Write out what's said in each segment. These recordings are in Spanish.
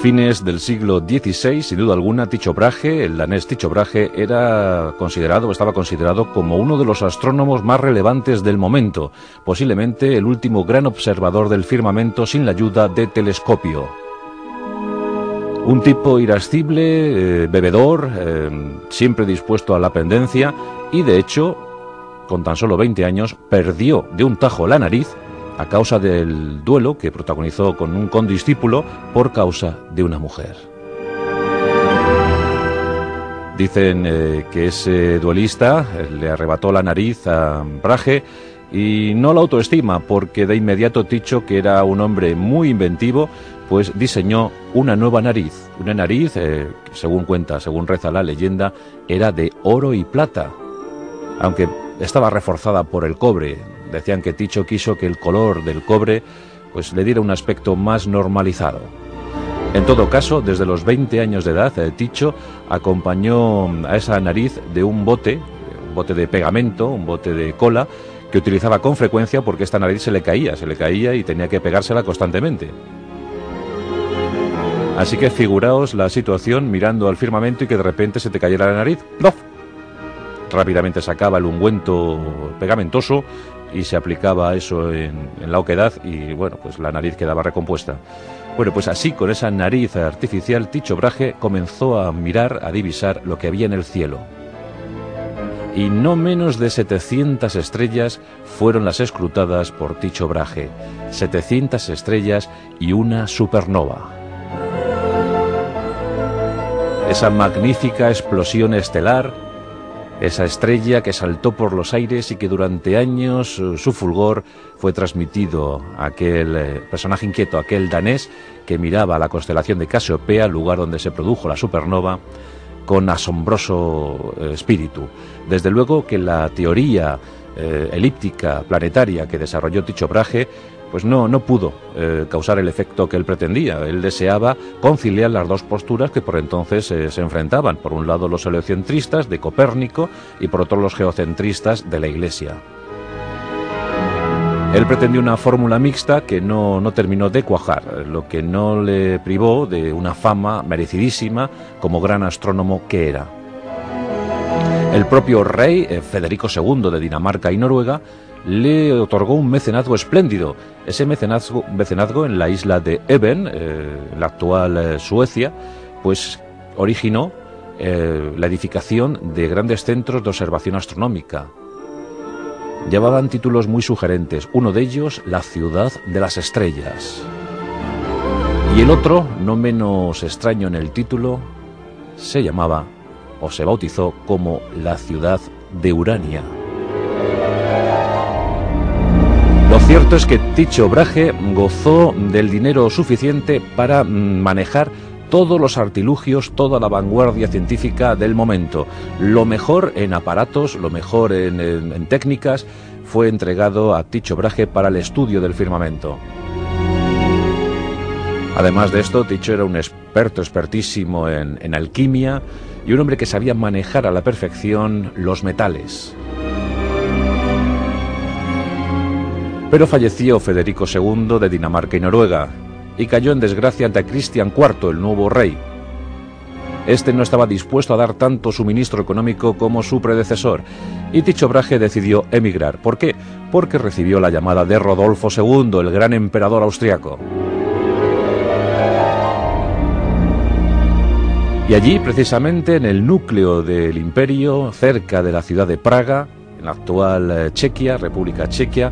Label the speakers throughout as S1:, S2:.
S1: fines del siglo XVI, sin duda alguna, Tycho Brahe, el danés Tycho Brahe, era considerado, estaba considerado como uno de los astrónomos más relevantes del momento, posiblemente el último gran observador del firmamento sin la ayuda de telescopio. Un tipo irascible, eh, bebedor, eh, siempre dispuesto a la pendencia y de hecho, con tan solo 20 años, perdió de un tajo la nariz a causa del duelo que protagonizó con un condiscípulo por causa de una mujer. Dicen eh, que ese duelista le arrebató la nariz a Brahe y no la autoestima porque de inmediato Ticho, que era un hombre muy inventivo, pues diseñó una nueva nariz. Una nariz, eh, según cuenta, según reza la leyenda, era de oro y plata, aunque estaba reforzada por el cobre. Decían que Ticho quiso que el color del cobre pues le diera un aspecto más normalizado. En todo caso, desde los 20 años de edad, eh, Ticho acompañó a esa nariz de un bote, un bote de pegamento, un bote de cola, que utilizaba con frecuencia porque esta nariz se le caía, se le caía y tenía que pegársela constantemente. Así que figuraos la situación mirando al firmamento y que de repente se te cayera la nariz. ¡Plof! Rápidamente sacaba el ungüento pegamentoso y se aplicaba eso en, la oquedad y bueno, pues la nariz quedaba recompuesta. Bueno, pues así con esa nariz artificial, Ticho Brahe comenzó a mirar, a divisar lo que había en el cielo. Y no menos de 700 estrellas fueron las escrutadas por Ticho Brahe. 700 estrellas y una supernova. Esa magnífica explosión estelar esa estrella que saltó por los aires y que durante años eh, su fulgor fue transmitido a aquel eh, personaje inquieto, aquel danés que miraba la constelación de Casiopea, lugar donde se produjo la supernova, con asombroso eh, espíritu. Desde luego que la teoría elíptica planetaria que desarrolló Tycho Brahe pues no, no pudo eh, causar el efecto que él pretendía. Él deseaba conciliar las dos posturas que por entonces eh, se enfrentaban. Por un lado los heliocentristas de Copérnico y por otro los geocentristas de la Iglesia. Él pretendió una fórmula mixta que no, no, terminó de cuajar, lo que no le privó de una fama merecidísima como gran astrónomo que era. El propio rey, eh, Federico II de Dinamarca y Noruega, le otorgó un mecenazgo espléndido. Ese mecenazgo, mecenazgo en la isla de Eben, eh, la actual eh, Suecia, pues originó eh, la edificación de grandes centros de observación astronómica. Llevaban títulos muy sugerentes, uno de ellos La ciudad de las estrellas. Y el otro, no menos extraño en el título, se llamaba o se bautizó como la ciudad de Urania. Cierto es que Ticho Brahe gozó del dinero suficiente para manejar todos los artilugios, toda la vanguardia científica del momento. Lo mejor en aparatos, lo mejor en, técnicas, fue entregado a Ticho Brahe para el estudio del firmamento. Además de esto, Ticho era un experto, expertísimo en alquimia y un hombre que sabía manejar a la perfección los metales. Pero falleció Federico II de Dinamarca y Noruega y cayó en desgracia ante Cristian IV, el nuevo rey. Este no estaba dispuesto a dar tanto suministro económico como su predecesor, y Ticho Brahe decidió emigrar. ¿Por qué? Porque recibió la llamada de Rodolfo II, el gran emperador austriaco. Y allí, precisamente en el núcleo del imperio, cerca de la ciudad de Praga, en la actual eh, Chequia, República Chequia,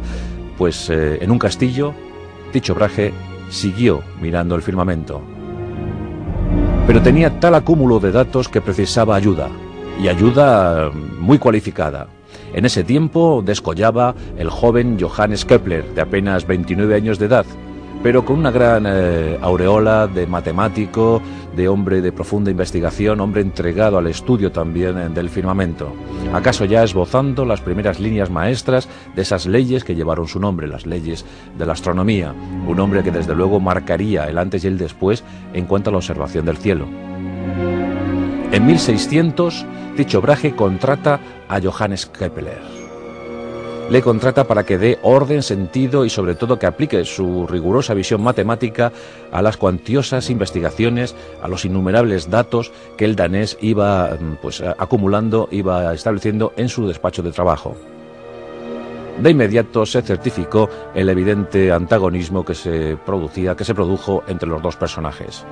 S1: pues eh, en un castillo, dicho Brahe siguió mirando el firmamento. Pero tenía tal acúmulo de datos que precisaba ayuda, y ayuda muy cualificada. En ese tiempo descollaba el joven Johannes Kepler, de apenas 29 años de edad, pero con una gran eh, aureola de matemático, de hombre de profunda investigación, hombre entregado al estudio también eh, del firmamento. ¿Acaso ya esbozando las primeras líneas maestras de esas leyes que llevaron su nombre, las leyes de la astronomía? Un hombre que desde luego marcaría el antes y el después en cuanto a la observación del cielo. En 1600, Tycho Brahe contrata a Johannes Kepler le contrata para que dé orden, sentido y sobre todo que aplique su rigurosa visión matemática a las cuantiosas investigaciones, a los innumerables datos que el danés iba mm, pues acumulando, iba estableciendo en su despacho de trabajo. De inmediato se certificó el evidente antagonismo que se producía, que se produjo entre los dos personajes.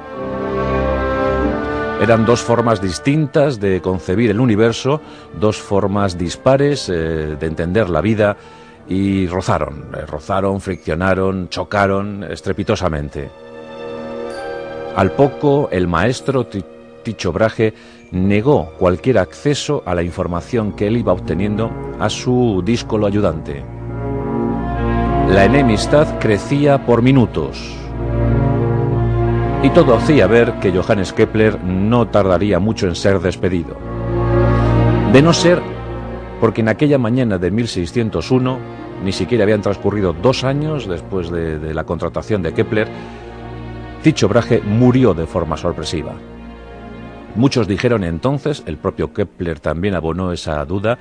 S1: Eran dos formas distintas de concebir el universo, dos formas dispares eh, de entender la vida y rozaron, eh, rozaron, friccionaron, chocaron estrepitosamente. Al poco, el maestro Ticho Brahe negó cualquier acceso a la información que él iba obteniendo a su díscolo ayudante. La enemistad crecía por minutos y todo hacía ver que Johannes Kepler no tardaría mucho en ser despedido. De no ser porque en aquella mañana de 1601, ni siquiera habían transcurrido dos años después de, la contratación de Kepler, Tycho Brahe murió de forma sorpresiva. Muchos dijeron entonces, el propio Kepler también abonó esa duda,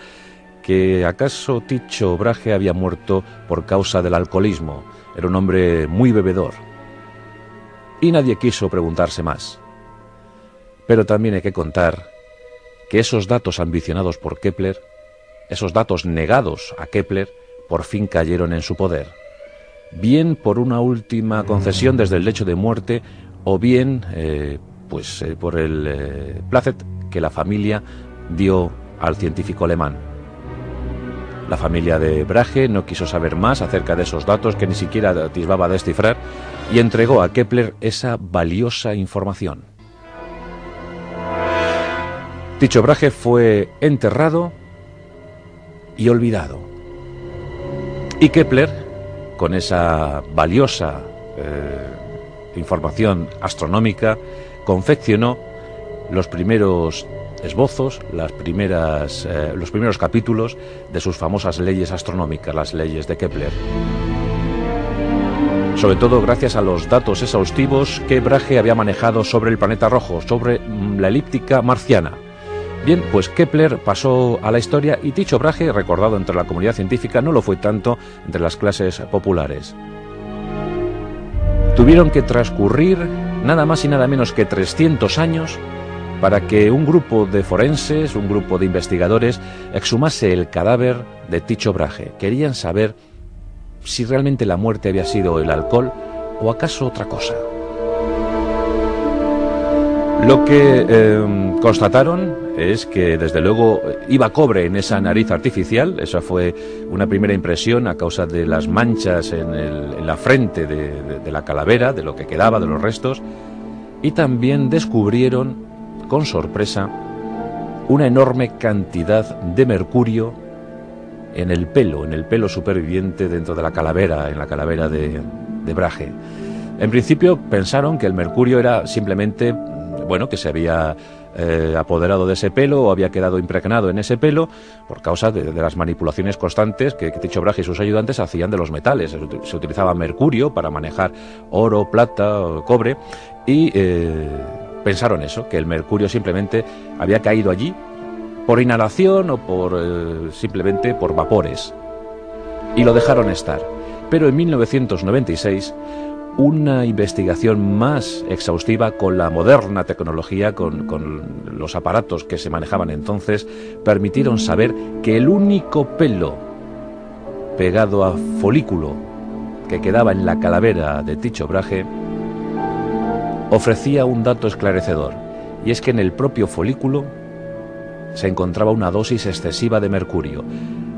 S1: que acaso Tycho Brahe había muerto por causa del alcoholismo. Era un hombre muy bebedor, y nadie quiso preguntarse más. Pero también hay que contar que esos datos ambicionados por Kepler, esos datos negados a Kepler, por fin cayeron en su poder. Bien por una última concesión desde el lecho de muerte, o bien eh, pues eh, por el eh, placet que la familia dio al científico alemán. La familia de Brahe no quiso saber más acerca de esos datos que ni siquiera atisbaba descifrar y entregó a Kepler esa valiosa información. Tycho Brahe fue enterrado y olvidado. Y Kepler, con esa valiosa eh, información astronómica, confeccionó los primeros esbozos, eh, los primeros capítulos de sus famosas leyes astronómicas, las leyes de Kepler. Sobre todo gracias a los datos exhaustivos que Brahe había manejado sobre el planeta rojo, sobre mm, la elíptica marciana. Bien, pues Kepler pasó a la historia y Tycho Brahe, recordado entre la comunidad científica, no lo fue tanto entre las clases populares. Tuvieron que transcurrir nada más y nada menos que 300 años para que un grupo de forenses, un grupo de investigadores, exhumase el cadáver de Ticho Brahe. Querían saber si realmente la muerte había sido el alcohol o acaso otra cosa. Lo que em, constataron es que desde luego iba cobre en esa nariz artificial, esa fue una primera impresión a causa de las manchas en, la frente de la calavera, de lo que quedaba de los restos, y también descubrieron con sorpresa una enorme cantidad de mercurio en el pelo, en el pelo superviviente dentro de la calavera, en la calavera de, de Brahe. En principio pensaron que el mercurio era simplemente, bueno, que se había eh, apoderado de ese pelo o había quedado impregnado en ese pelo por causa de, las manipulaciones constantes que, que Ticho y sus ayudantes hacían de los metales. Se, utilizaba mercurio para manejar oro, plata, cobre y eh, pensaron eso, que el mercurio simplemente había caído allí por inhalación o por eh, simplemente por vapores. Y lo dejaron estar. Pero en 1996 una investigación más exhaustiva con la moderna tecnología, con, con, los aparatos que se manejaban entonces, permitieron saber que el único pelo pegado a folículo que quedaba en la calavera de Ticho Brahe ofrecía un dato esclarecedor, y es que en el propio folículo se encontraba una dosis excesiva de mercurio.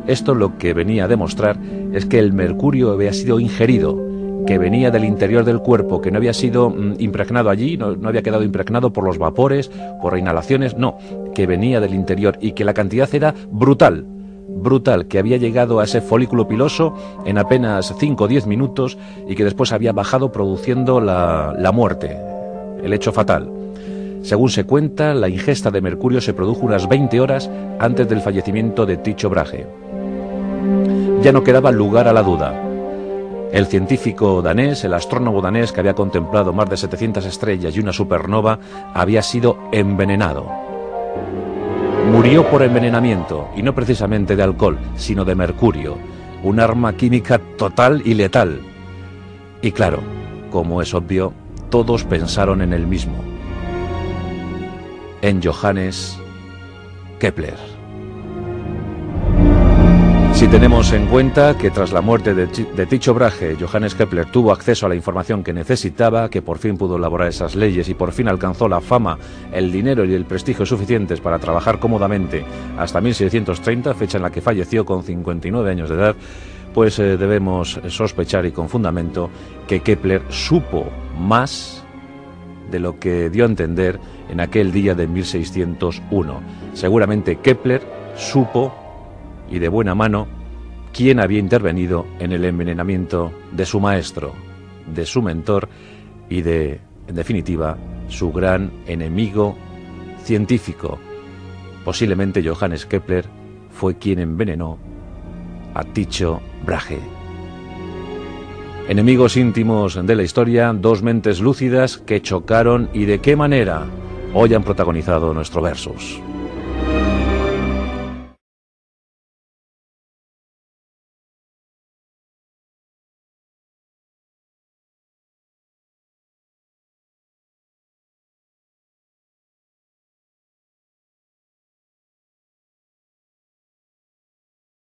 S1: Esto lo que venía a demostrar es que el mercurio había sido ingerido, que venía del interior del cuerpo, que no había sido mm, impregnado allí, no, había quedado impregnado por los vapores, por inhalaciones, no, que venía del interior y que la cantidad era brutal, brutal, que había llegado a ese folículo piloso en apenas 5 o 10 minutos y que después había bajado produciendo la, la muerte, el hecho fatal. Según se cuenta, la ingesta de mercurio se produjo unas 20 horas antes del fallecimiento de Ticho Brahe. Ya no quedaba lugar a la duda. El científico danés, el astrónomo danés que había contemplado más de 700 estrellas y una supernova, había sido envenenado. Murió por envenenamiento, y no precisamente de alcohol, sino de mercurio. un arma química total y letal. Y claro, como es obvio, todos pensaron en el mismo, en Johannes Kepler. Si tenemos en cuenta que tras la muerte de, Tycho Brahe, Johannes Kepler tuvo acceso a la información que necesitaba, que por fin pudo elaborar esas leyes y por fin alcanzó la fama, el dinero y el prestigio suficientes para trabajar cómodamente hasta 1630, fecha en la que falleció con 59 años de edad, pues eh, debemos sospechar y con fundamento que Kepler supo más de lo que dio a entender en aquel día de 1601. Seguramente Kepler supo y de buena mano quién había intervenido en el envenenamiento de su maestro, de su mentor y de, en definitiva, su gran enemigo científico. Posiblemente Johannes Kepler fue quien envenenó a Tycho Enemigos íntimos de la historia, dos mentes lúcidas que chocaron y de qué manera hoy han protagonizado nuestro versus.